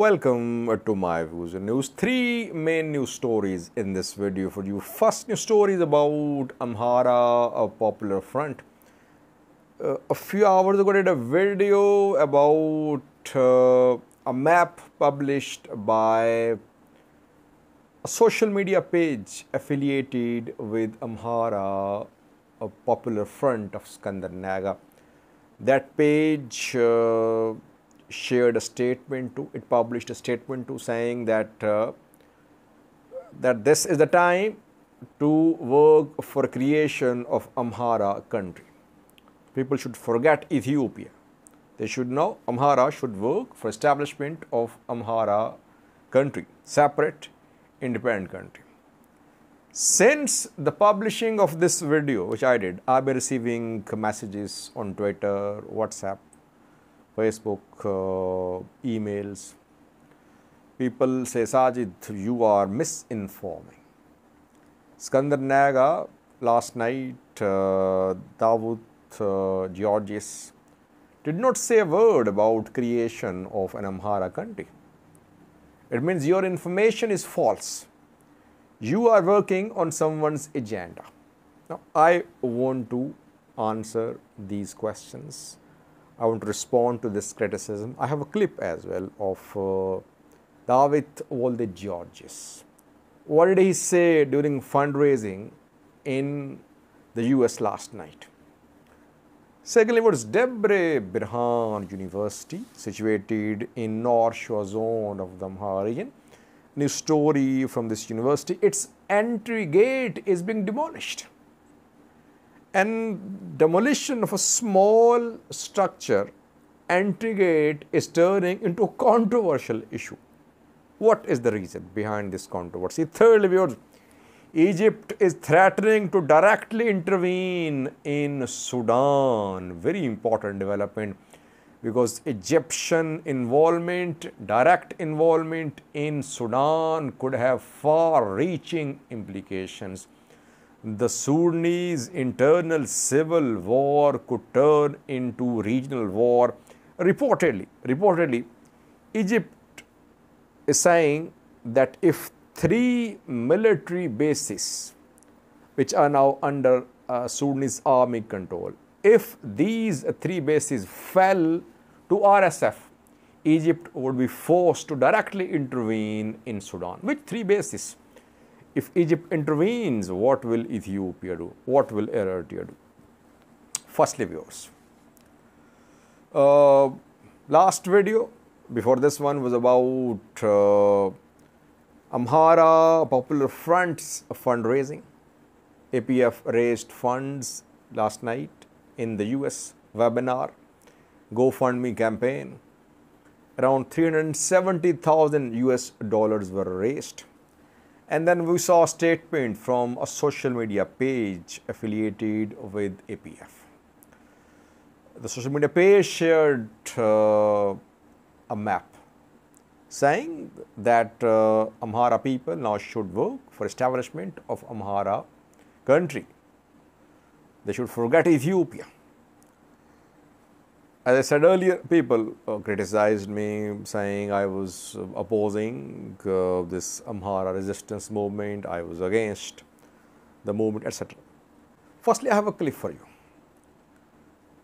Welcome to my views on news. Three main news stories in this video for you. First news story is about Amhara, a popular front. Uh, a few hours ago, I did a video about uh, a map published by a social media page affiliated with Amhara, a popular front of Eskinder Nega. That page uh, shared a statement to it published a statement to saying that uh, that this is the time to work for creation of Amhara country. People should forget Ethiopia. They should know Amhara should work for establishment of Amhara country, separate, independent country. Since the publishing of this video, which I did, I've been receiving messages on Twitter, WhatsApp, Facebook, uh, emails. People say, Sajid, you are misinforming. Eskinder Nega, last night, uh, Dawit uh, Georges did not say a word about creation of an Amhara country. It means your information is false. You are working on someone's agenda. Now, I want to answer these questions I want to respond to this criticism. I have a clip as well of uh, David Wolde Georges. What did he say during fundraising in the US last night? Secondly, what is Debre Berhan University, situated in North Shewa zone of the Amhara region? New story from this university. Its entry gate is being demolished and demolition of a small structure entry gate is turning into a controversial issue. What is the reason behind this controversy? Thirdly, Egypt is threatening to directly intervene in Sudan. Very important development because Egyptian involvement, direct involvement in Sudan could have far reaching implications the Sudanese internal civil war could turn into regional war. Reportedly, reportedly, Egypt is saying that if three military bases, which are now under uh, Sudanese army control, if these three bases fell to RSF, Egypt would be forced to directly intervene in Sudan. Which three bases? If Egypt intervenes, what will Ethiopia do? What will Eritrea do? Firstly, viewers. Uh, last video before this one was about uh, Amhara Popular Front's fundraising. APF raised funds last night in the US webinar, GoFundMe campaign. Around 370,000 US dollars were raised and then we saw a statement from a social media page affiliated with APF. The social media page shared uh, a map saying that uh, Amhara people now should work for establishment of Amhara country. They should forget Ethiopia as I said earlier, people uh, criticized me saying I was uh, opposing uh, this Amhara resistance movement, I was against the movement, etc. Firstly, I have a clip for you.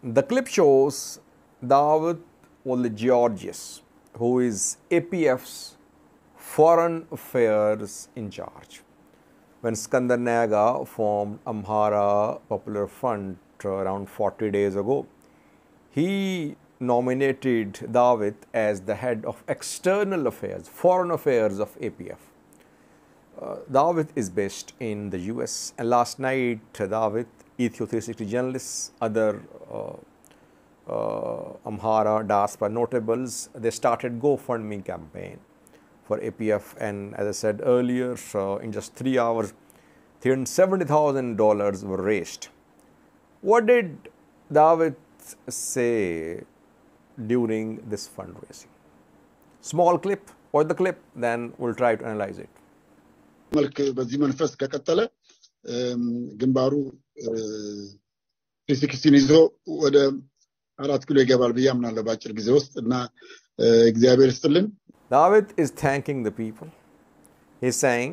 The clip shows David Georges, who is APF's foreign affairs in charge. When Eskinder Nega formed Amhara Popular Front around 40 days ago, he nominated David as the head of external affairs, foreign affairs of APF. Uh, David is based in the US and last night David, Ethio 360 journalists, other uh, uh, Amhara diaspora notables, they started GoFundMe campaign for APF and as I said earlier, uh, in just three hours, $370,000 were raised. What did David say during this fundraising? Small clip or the clip, then we'll try to analyze it. መልክ በዚህ መንፈስ ከቀጠለ ግንባሩ ሲክስቲን ይዞ ወደ አራት ኪሎ ይገባል ብዬ አምናለሁ በአጭር ጊዜ ውስጥ እና እግዚአብሔር ይስጥልን። David is thanking the people. He's saying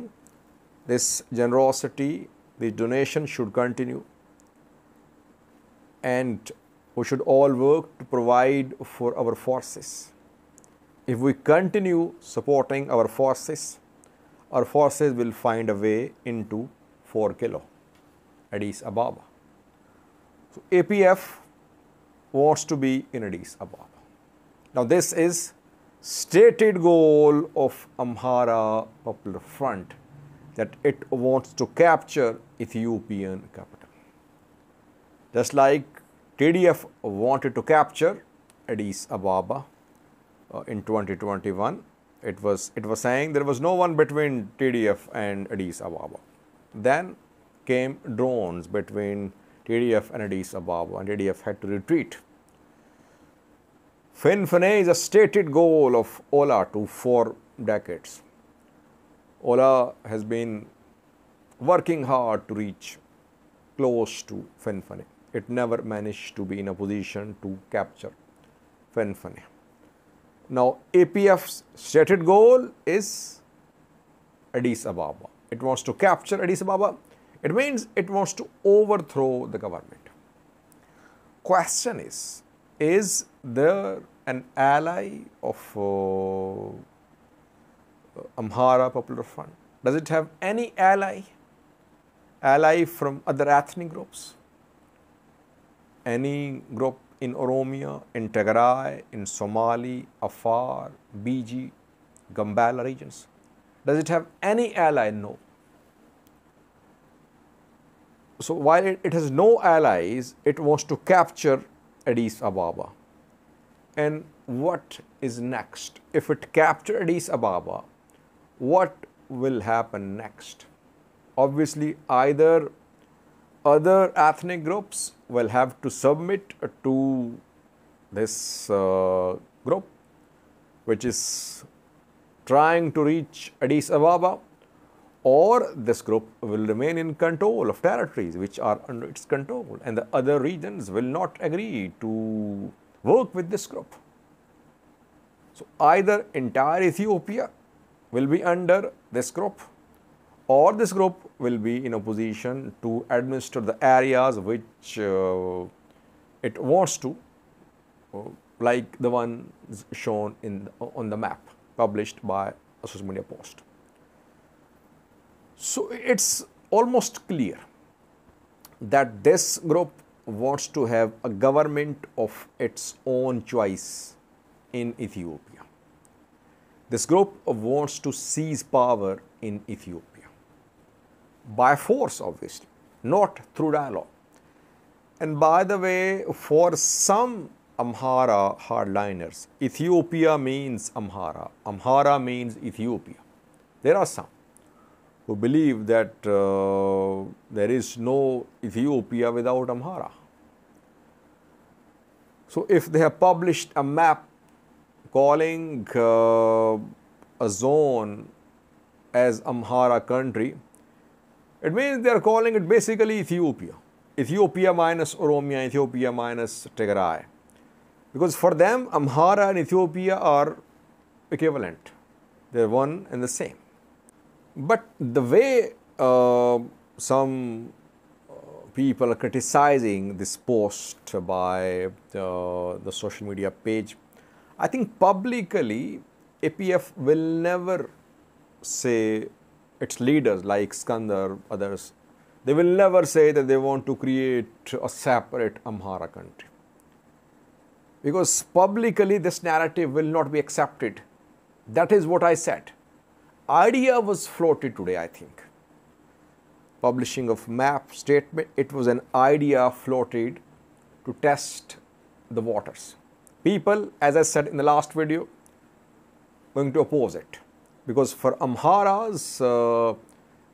this generosity, the donation should continue, and we should all work to provide for our forces. If we continue supporting our forces, our forces will find a way into 4 kilo, Addis Ababa. So APF wants to be in Addis Ababa. Now this is stated goal of Amhara Popular Front that it wants to capture Ethiopian capital. Just like TDF wanted to capture Addis Ababa uh, in 2021, it was it was saying there was no one between TDF and Addis Ababa. Then came drones between TDF and Addis Ababa, and TDF had to retreat Finfine is a stated goal of OLA to four decades. OLA has been working hard to reach close to Finfine. It never managed to be in a position to capture Finfine. Now, APF's stated goal is Addis Ababa. It wants to capture Addis Ababa. It means it wants to overthrow the government. Question is, is there an ally of uh, Amhara Popular Front? Does it have any ally? Ally from other ethnic groups? Any group in Oromia, in Tigray, in Somali, Afar, BG, Gambela regions? Does it have any ally? No. So while it, has no allies, it wants to capture Addis Ababa and what is next? If it captured Addis Ababa, what will happen next? Obviously, either other ethnic groups will have to submit to this uh, group, which is trying to reach Addis Ababa, or this group will remain in control of territories which are under its control, and the other regions will not agree to work with this group. So, either entire Ethiopia will be under this group or this group will be in a position to administer the areas which uh, it wants to uh, like the one shown in on the map published by a social media post. So, it is almost clear that this group wants to have a government of its own choice in Ethiopia. This group wants to seize power in Ethiopia by force, obviously, not through dialogue. And by the way, for some Amhara hardliners, Ethiopia means Amhara, Amhara means Ethiopia. There are some who believe that uh, there is no Ethiopia without Amhara. So, if they have published a map calling uh, a zone as Amhara country, it means they are calling it basically Ethiopia. Ethiopia minus Oromia, Ethiopia minus Tigray. Because for them, Amhara and Ethiopia are equivalent. They are one and the same. But the way uh, some uh, people are criticizing this post by the, the social media page, I think publicly APF will never say its leaders like Eskinder, others, they will never say that they want to create a separate Amhara country. Because publicly this narrative will not be accepted. That is what I said idea was floated today, I think. Publishing of map statement, it was an idea floated to test the waters. People, as I said in the last video, going to oppose it because for Amharas, uh,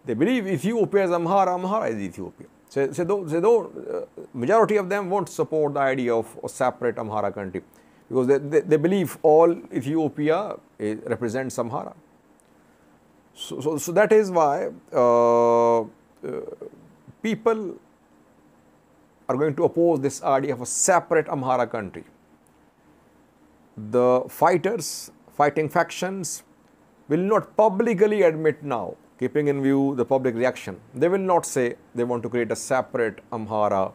they believe Ethiopia is Amhara, Amhara is Ethiopia. So, so, though, so though, uh, majority of them won't support the idea of a separate Amhara country because they, they, they believe all Ethiopia represents Amhara. So, so, so that is why uh, uh, people are going to oppose this idea of a separate Amhara country. The fighters fighting factions will not publicly admit now, keeping in view the public reaction, they will not say they want to create a separate Amhara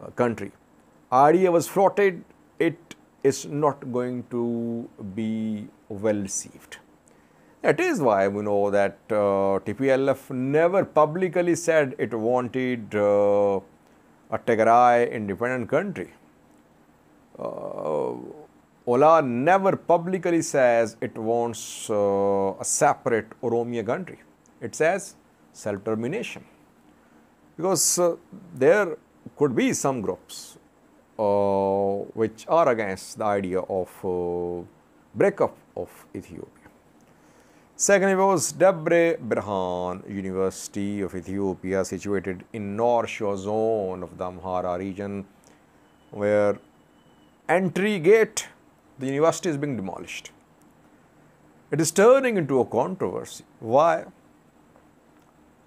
uh, country. Idea was floated, it is not going to be well received. That is why we know that uh, TPLF never publicly said it wanted uh, a Tigray independent country. Uh, OLA never publicly says it wants uh, a separate Oromia country. It says self-termination. Because uh, there could be some groups uh, which are against the idea of uh, breakup of Ethiopia. Second was Debre Berhan University of Ethiopia situated in North Shewa zone of the Amhara region where entry gate the university is being demolished. It is turning into a controversy. Why?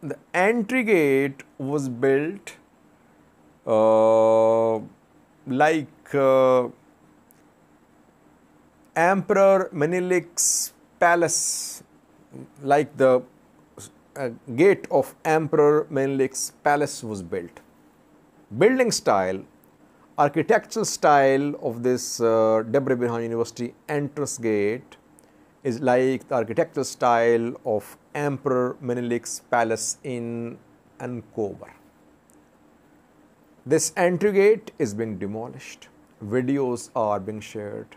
The entry gate was built uh, like uh, Emperor Menelik's palace, like the uh, gate of Emperor Menelik's palace was built. Building style architectural style of this uh, Debre Berhan University entrance gate is like the architectural style of Emperor Menelik's palace in Ankober. This entry gate is being demolished. Videos are being shared.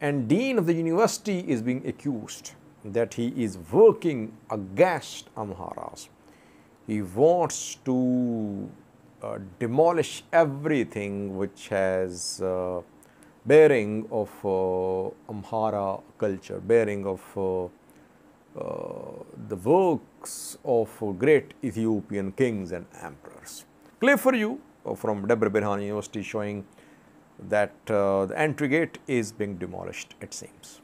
And Dean of the university is being accused that he is working against Amharas. He wants to uh, demolish everything which has uh, bearing of uh, Amhara culture, bearing of uh, uh, the works of great Ethiopian kings and emperors. Clear for you from Debre Berhan University showing that the entry gate is being demolished, it seems.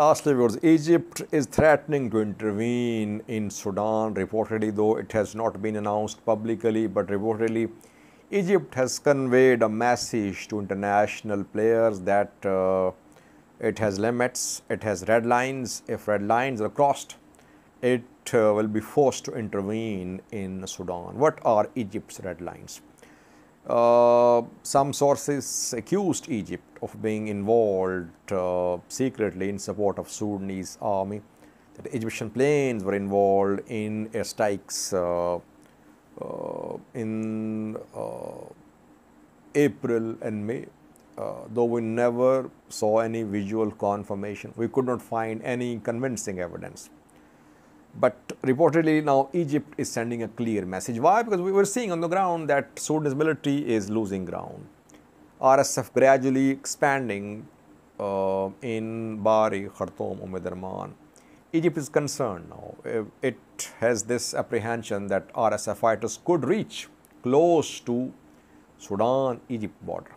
Lastly, was Egypt is threatening to intervene in Sudan. Reportedly, though it has not been announced publicly, but reportedly, Egypt has conveyed a message to international players that uh, it has limits, it has red lines. If red lines are crossed, it uh, will be forced to intervene in Sudan. What are Egypt's red lines? Uh, some sources accused Egypt of being involved uh, secretly in support of Sudanese army. That Egyptian planes were involved in airstrikes uh, uh in uh, April and May. though we never saw any visual confirmation, we could not find any convincing evidence. But reportedly now Egypt is sending a clear message. Why? Because we were seeing on the ground that Sudanese military is losing ground. RSF gradually expanding uh, in Bahri, Khartoum, Omdurman. Egypt is concerned now. It has this apprehension that RSF fighters could reach close to Sudan-Egypt border.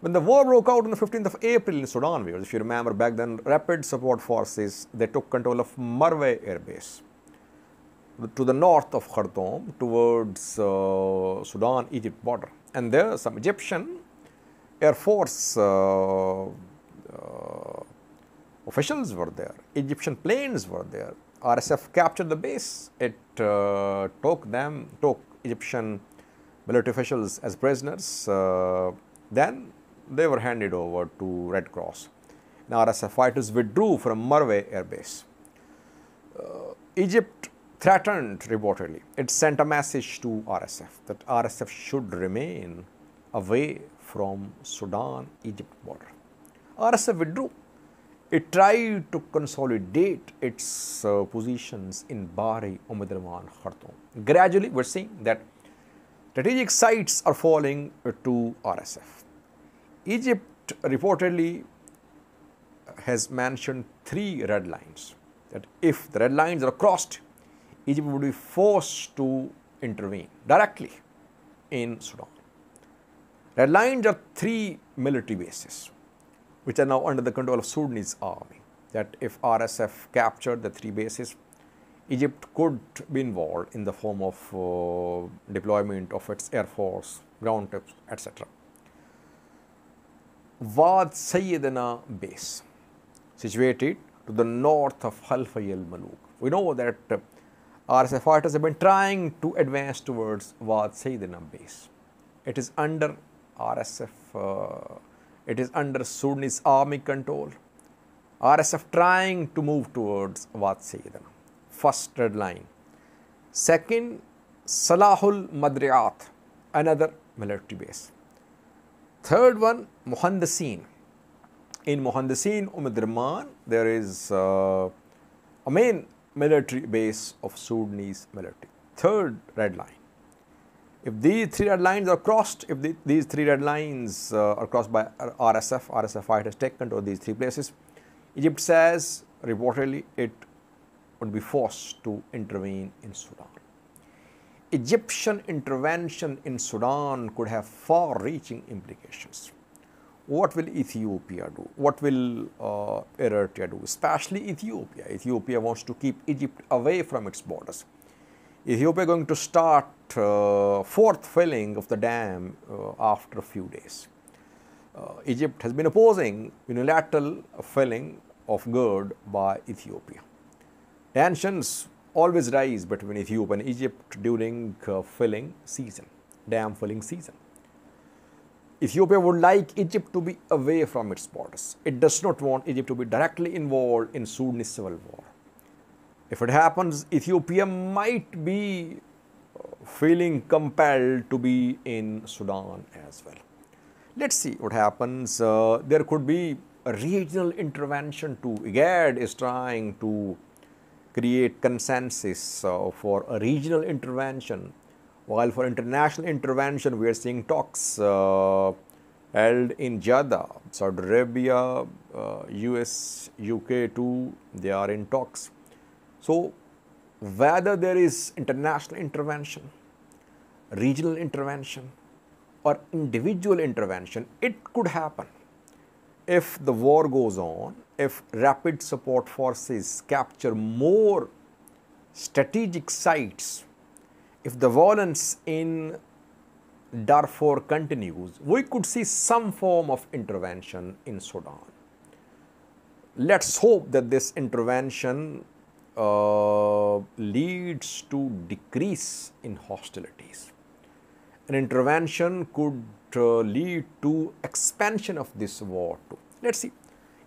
When the war broke out on the 15th of April in Sudan, viewers, if you remember back then, rapid support forces, they took control of Merowe Air Base to the north of Khartoum towards uh, Sudan-Egypt border. And there some Egyptian Air Force uh, uh, officials were there, Egyptian planes were there. RSF captured the base. It uh, took them, took Egyptian military officials as prisoners. Uh, then they were handed over to Red Cross. Now RSF fighters withdrew from Merowe Air Base. Uh, Egypt threatened reportedly. It sent a message to RSF that RSF should remain away from Sudan-Egypt border. RSF withdrew. It tried to consolidate its uh, positions in Bahri, Omdurman, Khartoum. Gradually, we're seeing that strategic sites are falling to RSF. Egypt reportedly has mentioned three red lines that if the red lines are crossed, Egypt would be forced to intervene directly in Sudan. Red lines are three military bases which are now under the control of Sudanese army that if RSF captured the three bases, Egypt could be involved in the form of uh, deployment of its air force, ground troops, etc. Wad Sayyidina base, situated to the north of Halfa al Maluk. We know that uh, RSF fighters have been trying to advance towards Wad Sayyidina base. It is under RSF, uh, it is under Sudanese army control. RSF trying to move towards Wad Sayyidina, first red line. Second, Salahul Madriat, another military base. Third one, Muhandasin. In Muhandasin, Omdurman, there is uh, a main military base of Sudanese military. Third red line. If these three red lines are crossed, if the, these three red lines uh, are crossed by RSF, RSF fighters take control of these three places, Egypt says reportedly it would be forced to intervene in Sudan. Egyptian intervention in Sudan could have far reaching implications. What will Ethiopia do? What will uh, Eritrea do? Especially Ethiopia. Ethiopia wants to keep Egypt away from its borders. Ethiopia is going to start uh, fourth filling of the dam uh, after a few days. Uh, Egypt has been opposing unilateral filling of GERD by Ethiopia. Tensions always rise between Ethiopia and Egypt during uh, filling season, dam filling season. Ethiopia would like Egypt to be away from its borders. It does not want Egypt to be directly involved in Sudanese civil war. If it happens, Ethiopia might be uh, feeling compelled to be in Sudan as well. Let's see what happens. Uh, there could be a regional intervention too. IGAD is trying to create consensus uh, for a regional intervention, while for international intervention, we are seeing talks uh, held in Jeddah, Saudi Arabia, US, uh, UK too, they are in talks. So, whether there is international intervention, regional intervention, or individual intervention, it could happen if the war goes on, if rapid support forces capture more strategic sites, if the violence in Darfur continues, we could see some form of intervention in Sudan. Let's hope that this intervention uh, leads to decrease in hostilities. An intervention could uh, lead to expansion of this war too. Let's see.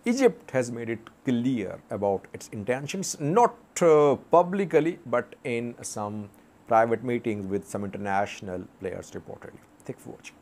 Egypt has made it clear about its intentions, not uh, publicly, but in some private meetings with some international players reportedly. For watching.